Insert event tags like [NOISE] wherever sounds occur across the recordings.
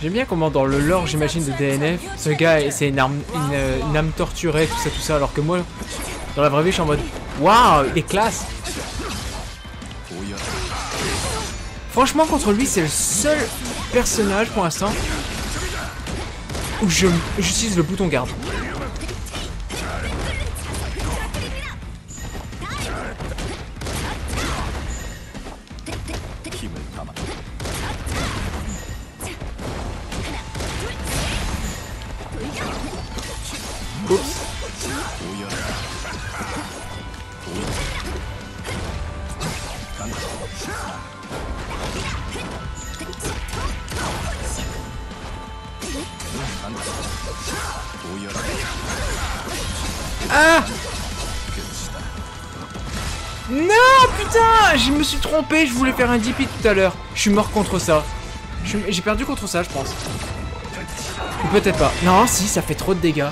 J'aime bien comment dans le lore, j'imagine, de DNF, ce gars, c'est une, arme, une, âme torturée, tout ça, tout ça, alors que moi, dans la vraie vie, je suis en mode Waouh, il est classe Franchement, contre lui, c'est le seul personnage pour l'instant où j'utilise le bouton garde. Suis trompé, je voulais faire un DP tout à l'heure. Je suis mort contre ça. J'ai perdu contre ça, je pense. Ou peut-être pas. Non, si, ça fait trop de dégâts.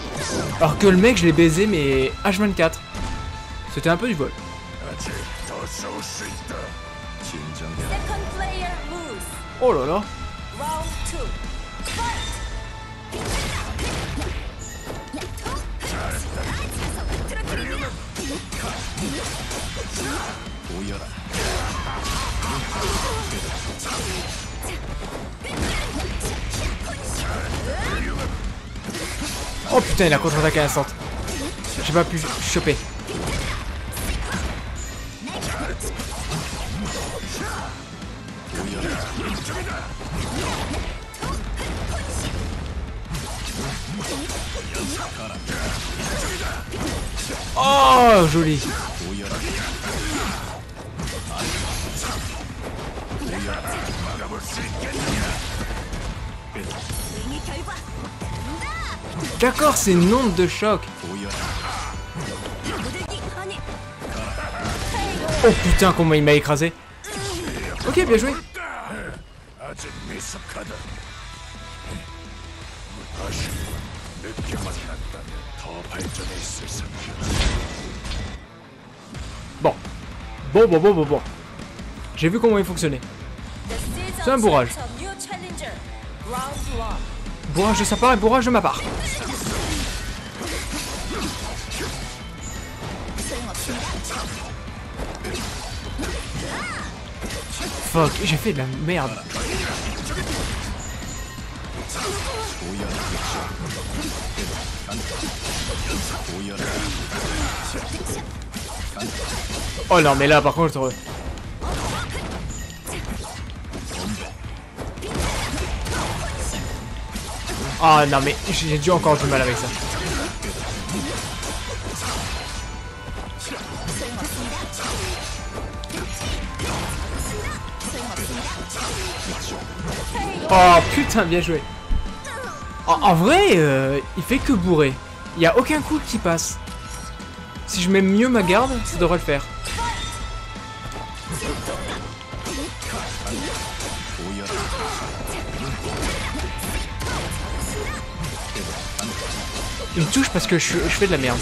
Alors que le mec, je l'ai baisé, mais H24. C'était un peu du vol. Oh là là. Oh putain, il a contre-attaqué instant. J'ai pas pu choper. Oh, joli. D'accord, c'est une onde de choc. Oh putain, comment il m'a écrasé. Ok, bien joué. Bon. Bon, bon, bon, bon, bon. J'ai vu comment il fonctionnait. C'est un bourrage. Bourrage de sa part et bourrage de ma part. Fuck, j'ai fait de la merde. Oh non, mais là, par contre... Ah non, mais j'ai dû encore du mal avec ça. Oh putain, bien joué. En, en vrai, euh, il fait que bourrer. Il y a aucun coup qui passe. Si je mets mieux ma garde, ça devrait le faire. Il me touche parce que je, fais de la merde.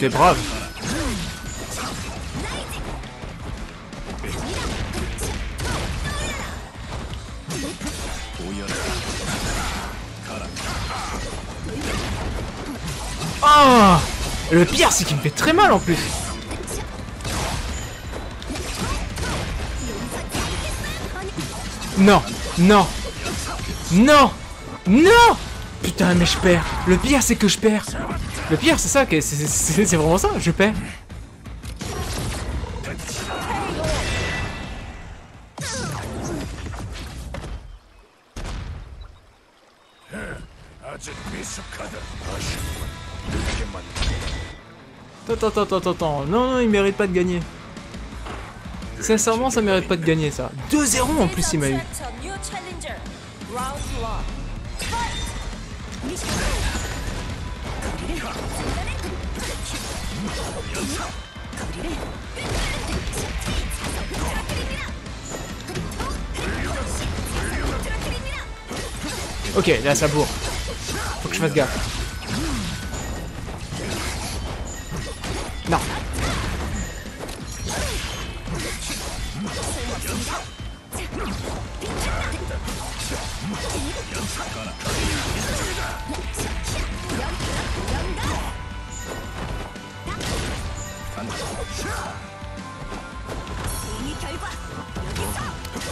T'es brave. Le pire, c'est qu'il me fait très mal en plus. Non, non, non, non Putain, mais je perds. Le pire, c'est que je perds. Le pire, c'est ça, c'est vraiment ça, je perds. Attends, attends, attends, attends. Non, non, il mérite pas de gagner. Sincèrement, ça mérite pas de gagner, ça. 2-0 en plus, il m'a eu. Ok, là ça bourre. Faut que je fasse gaffe.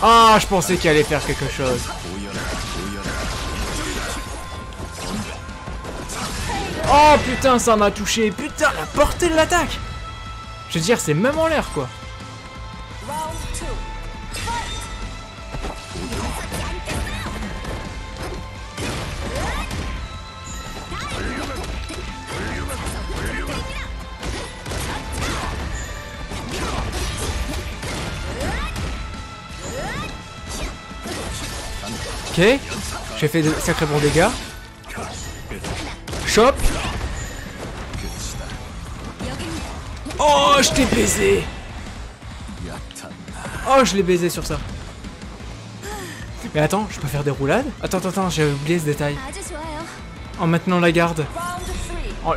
Ah, je pensais qu'il allait faire quelque chose. Oh putain, ça m'a touché. Putain, la portée de l'attaque. Je veux dire, c'est même en l'air quoi. Ok. J'ai fait de sacrés bons dégâts. Chop. Oh, je t'ai baisé. Oh, je l'ai baisé sur ça. Mais attends, je peux faire des roulades? Attends, attends, attends, j'ai oublié ce détail. En maintenant la garde.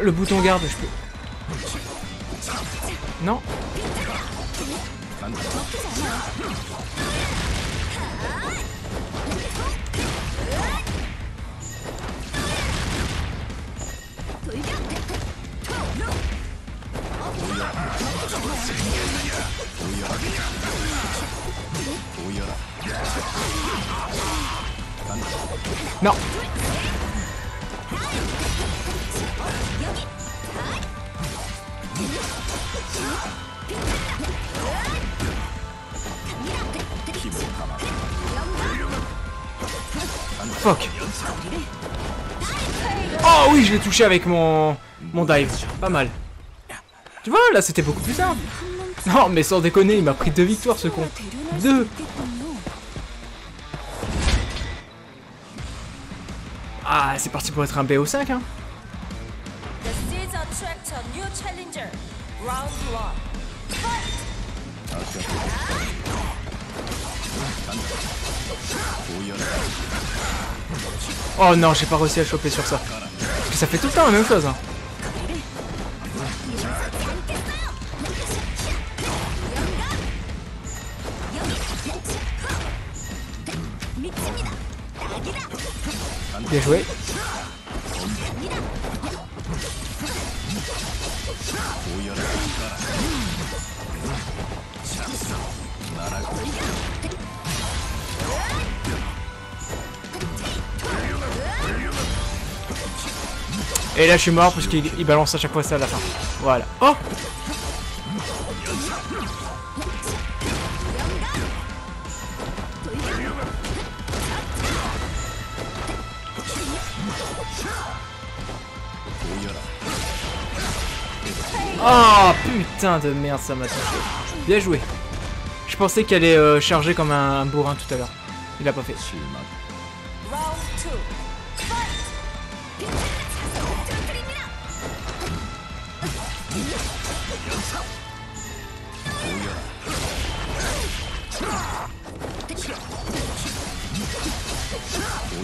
Le bouton garde, je peux... Non Non Fuck Oh oui, je l'ai touché avec mon... mon dive. Pas mal. Tu vois, là c'était beaucoup plus simple. Non, mais sans déconner, il m'a pris deux victoires ce con. Deux Ah, c'est parti pour être un BO5, hein. Oh non, j'ai pas réussi à choper sur ça. Parce que ça fait tout le temps la même chose, hein. Bien joué. Et là je suis mort parce qu'il il balance à chaque fois ça à la fin. Voilà. Oh Oh putain de merde ça m'a touché. Bien joué. Je pensais qu'elle allait euh, charger comme un bourrin tout à l'heure. Il a pas fait.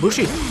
Round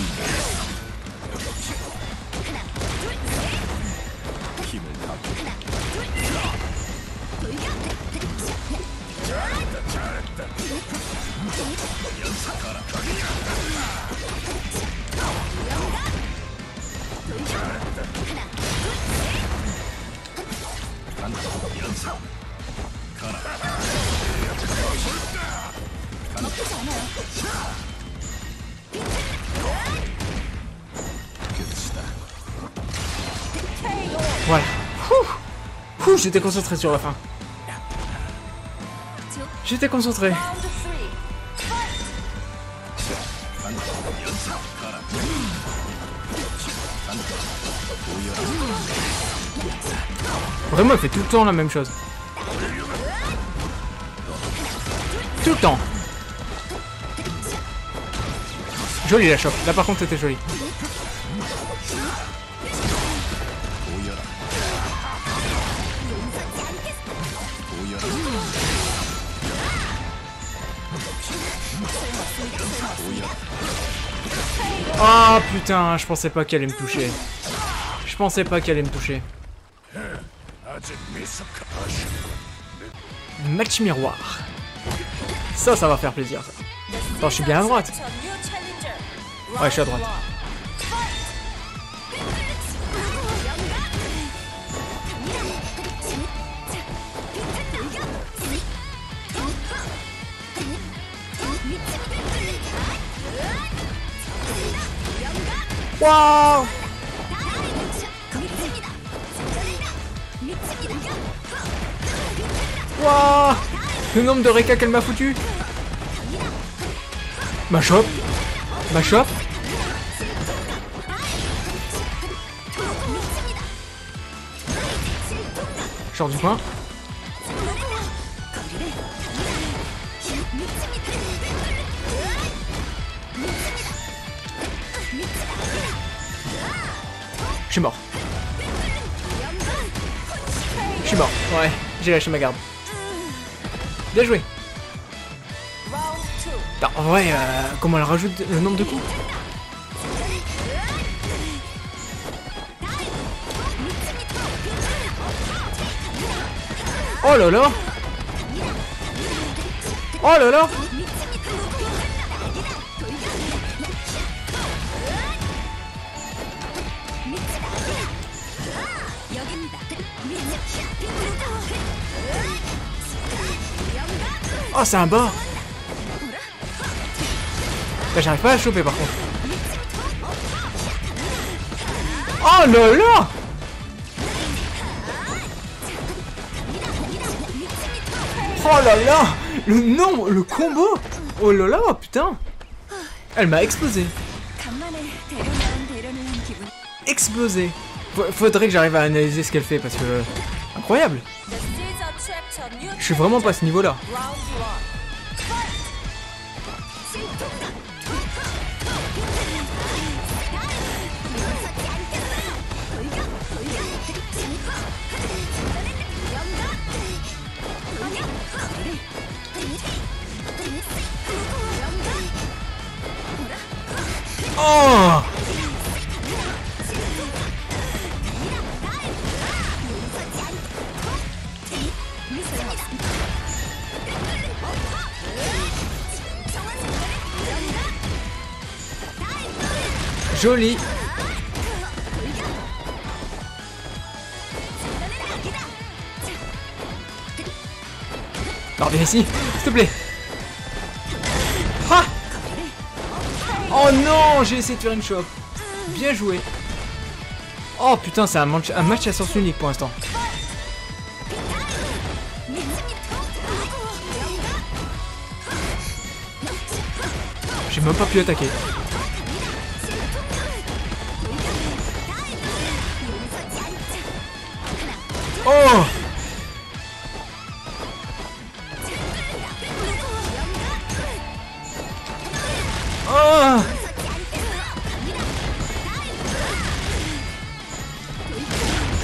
j'étais concentré sur la fin. J'étais concentré. Vraiment, elle fait tout le temps la même chose. Tout le temps. Jolie la chope. Là par contre c'était joli. Oh putain, je pensais pas qu'elle allait me toucher. Je pensais pas qu'elle allait me toucher. Match miroir. Ça, ça va faire plaisir. Ça. Attends, je suis bien à droite. Ouais, je suis à droite. Waouh Waouh Le nombre de réca qu'elle m'a foutu. Ma chope Ma chope Genre du coin Je suis mort. Je suis mort. Ouais, j'ai lâché ma garde. Bien joué. Bah, en vrai, euh, comment elle rajoute le nombre de coups? Oh là là Oh là là Oh, c'est un bas Bah, J'arrive pas à choper par contre. Oh là là Oh là là Le nom, le combo Oh là là, putain Elle m'a explosé. Explosé. Fa- Faudrait que j'arrive à analyser ce qu'elle fait parce que... Incroyable Je suis vraiment pas à ce niveau-là. Oh Joli Non, viens ici, s'il te plaît Ah Oh non, j'ai essayé de faire une chope. Bien joué. Oh putain, c'est un match, un match à sens unique pour l'instant. J'ai même pas pu attaquer. Oh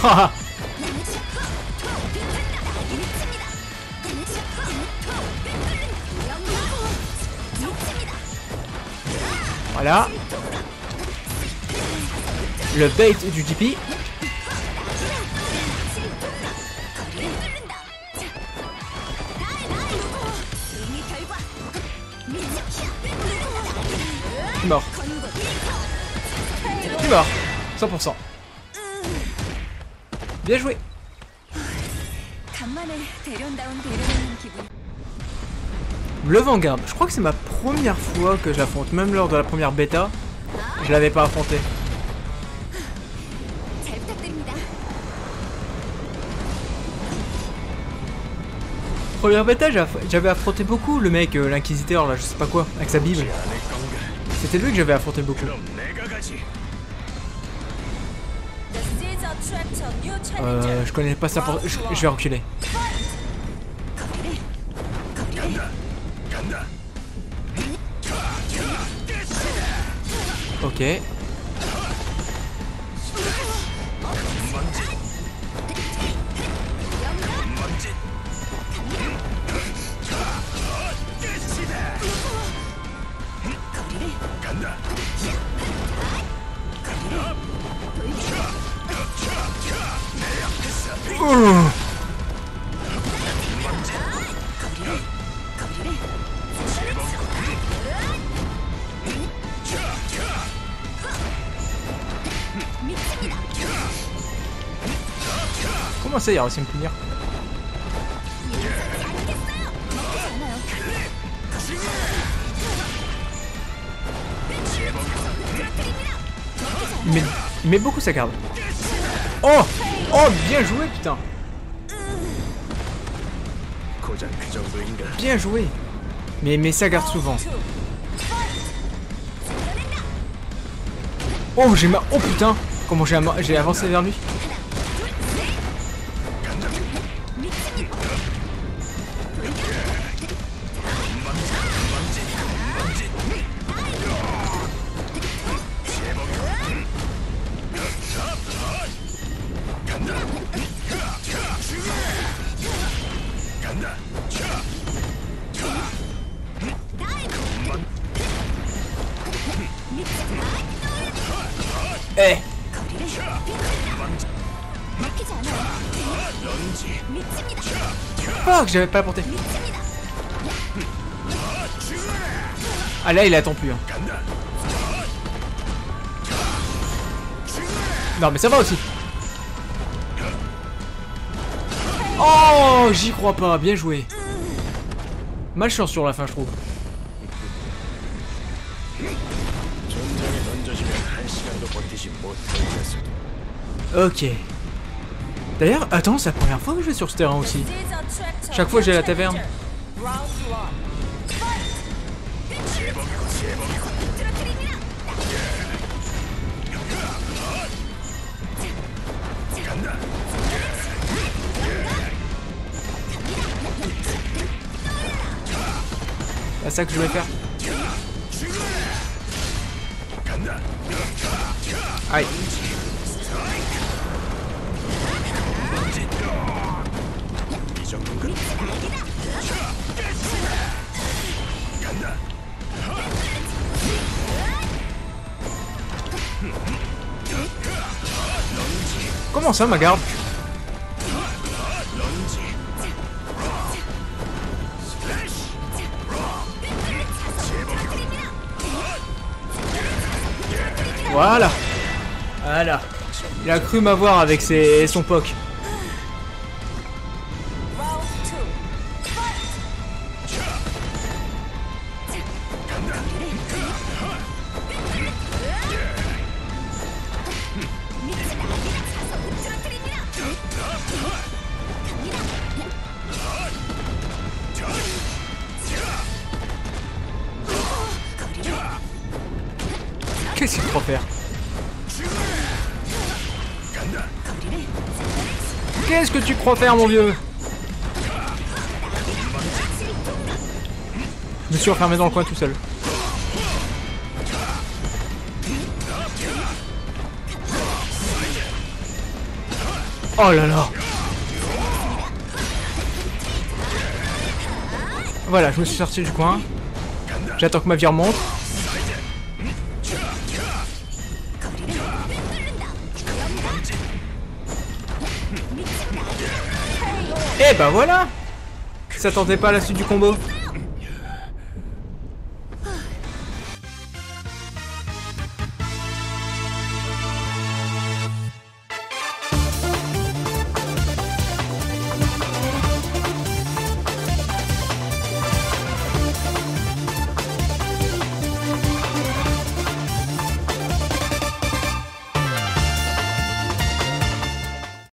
[LAUGHS] Voilà. Le bait du DP. Il mort. Il mort. 100%. Bien joué. Le Vanguard. Je crois que c'est ma première fois que j'affronte. Même lors de la première bêta, je l'avais pas affronté. Première bêta, j'avais affronté beaucoup le mec, euh, l'inquisiteur là, je sais pas quoi, avec sa bible. C'était lui que j'avais affronté beaucoup. Euh, je connais pas ça. Je, je vais reculer. Ok. Comment ça, y a réussi à me punir Il met beaucoup sa garde. Oh! Oh, bien joué, putain. Bien joué. Mais, mais ça garde souvent. Oh, j'ai ma... Oh, putain. Comment j'ai avancé vers lui? Fuck, j'avais pas la portée. Ah là, il attend plus. hein. Non, mais ça va aussi. Oh, j'y crois pas. Bien joué. Malchance sur la fin, je trouve. Ok. D'ailleurs, attends, c'est la première fois que je vais sur ce terrain aussi. Chaque fois, j'ai la taverne. C'est ça que je vais faire. Aïe. Comment ça, ma garde? Voilà. Voilà. Il a cru m'avoir avec ses, son POC. Qu'est-ce qu'il croit faire Qu'est-ce que tu crois faire, mon vieux Je me suis enfermé dans le coin tout seul. Oh là là Voilà, je me suis sorti du coin. J'attends que ma vie remonte. Et bah voilà S'attendait pas à la suite du combo.